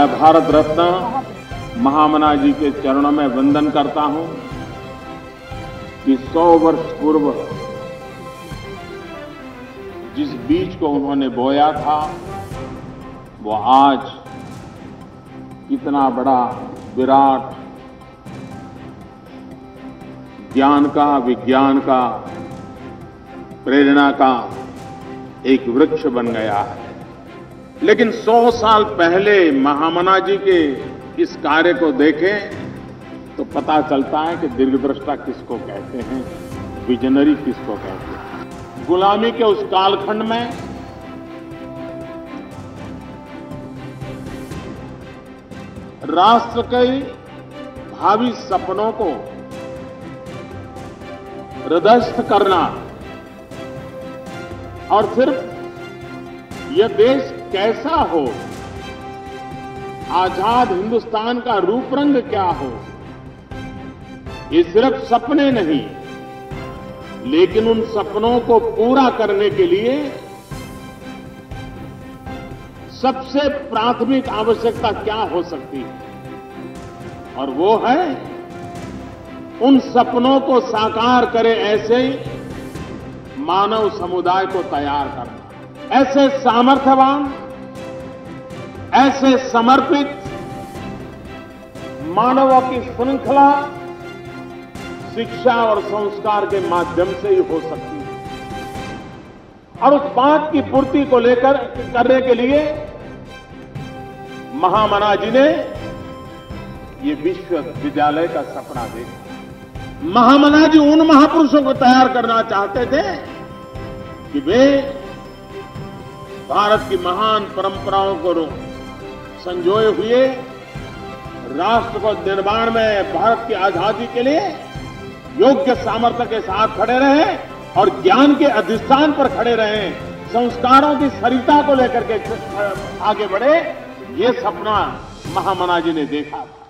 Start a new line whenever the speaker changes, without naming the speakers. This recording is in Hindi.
मैं भारत रत्न महामना जी के चरणों में वंदन करता हूँ कि सौ वर्ष पूर्व जिस बीज को उन्होंने बोया था, वो आज इतना बड़ा विराट ज्ञान का, विज्ञान का, प्रेरणा का एक वृक्ष बन गया है। लेकिन सौ साल पहले महामना जी के इस कार्य को देखें तो पता चलता है कि दीर्घदृष्टा किसको कहते हैं, विजनरी किसको कहते हैं। गुलामी के उस कालखंड में राष्ट्र के भावी सपनों को हृदयस्थ करना और सिर्फ़ यह देश कैसा हो? आज़ाद हिंदुस्तान का रूप रंग क्या हो? ये सिर्फ़ सपने नहीं, लेकिन उन सपनों को पूरा करने के लिए सबसे प्राथमिक आवश्यकता क्या हो सकती है? और वो है, उन सपनों को साकार करे ऐसे मानव समुदाय को तैयार करना। ऐसे सामर्थ्यवान, ऐसे समर्पित मानवों की श्रृंखला शिक्षा और संस्कार के माध्यम से ही हो सकती है। और उस बात की पूर्ति को लेकर करने के लिए महामना जी ने ये विश्वविद्यालय का सपना देखा। महामना जी उन महापुरुषों को तैयार करना चाहते थे कि वे भारत की महान परंपराओं को संजोए हुए राष्ट्र को निर्माण में भारत की आज़ादी के लिए योग्य सामर्थ्य के साथ खड़े रहे और ज्ञान के अधिष्ठान पर खड़े रहे, संस्कारों की सरिता को लेकर के आगे बढ़े, ये सपना महामना जी ने देखा था।